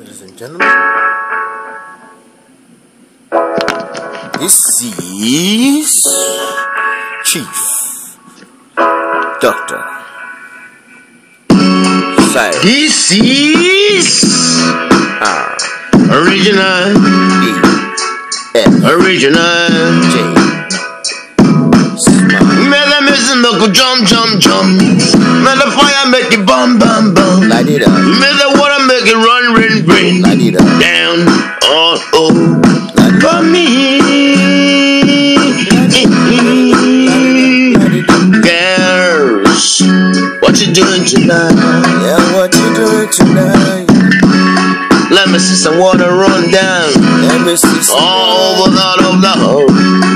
and gentlemen. This is Chief Doctor Cyrus This is R original, E F original. J Smile May the make you jump, jump, jump. May the fire make you bum, bum, bum. Light it up, May the water make you rain. it Down, oh. it up, For me. Girls, what you doing tonight? Yeah, what you doing tonight? Let me see some water run down. Let me see some All over out of the hole.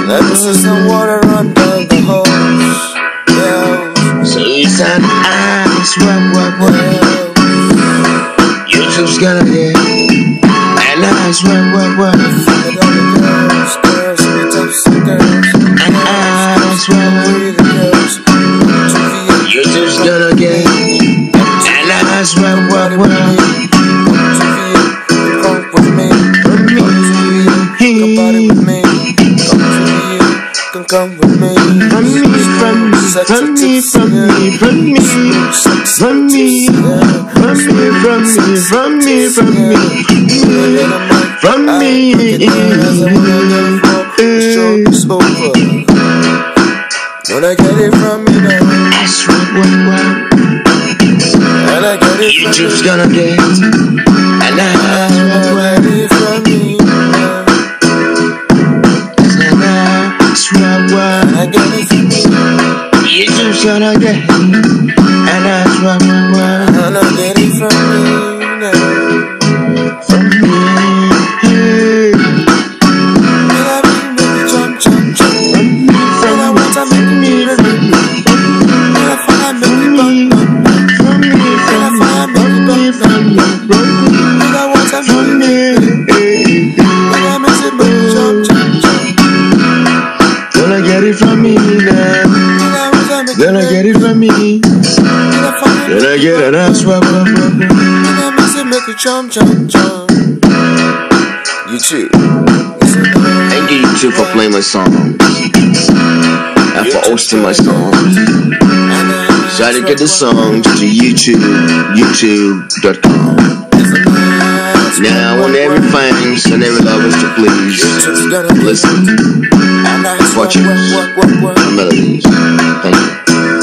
Let me see some water run down the hose. Yeah, an ice, what, what, what? An ice, what, what, what? Look at all the girls, girls, sweet ups and girls. An ice, what, what? Pretty the girls. To the YouTube's gonna get an ice, what, what, what? to the come with me. Come to the come party with me. Come to the come come with me. From me, from me, from me, from me, from me, from me, from me, from me, from me, from me, from I me. I get it from me now? That's I get it you just gonna get, and I get it from me, and I get it from me. You just gonna get When I get an ass wap wap wap. when I miss it, make it jump, jump, jump. You too. Thank you YouTube for playing my songs and for hosting my songs. Try to get the songs to YouTube, YouTube.com. Now I want every fans and every lovers to please listen watch it. the melodies. Thank you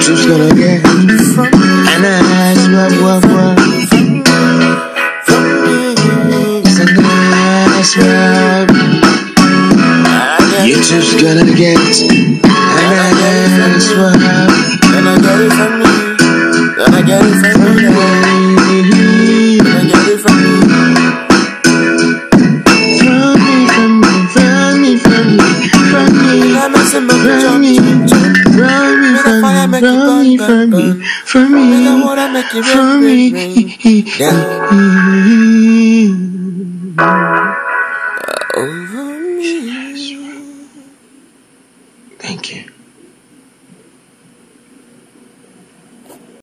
just gonna get and I eyes, one, one, one. It's a nice rub. You just gonna get and I eyes, one. And I get it from me. And I it from me. Run me, run me from me, run me from me, from me, from me. Me.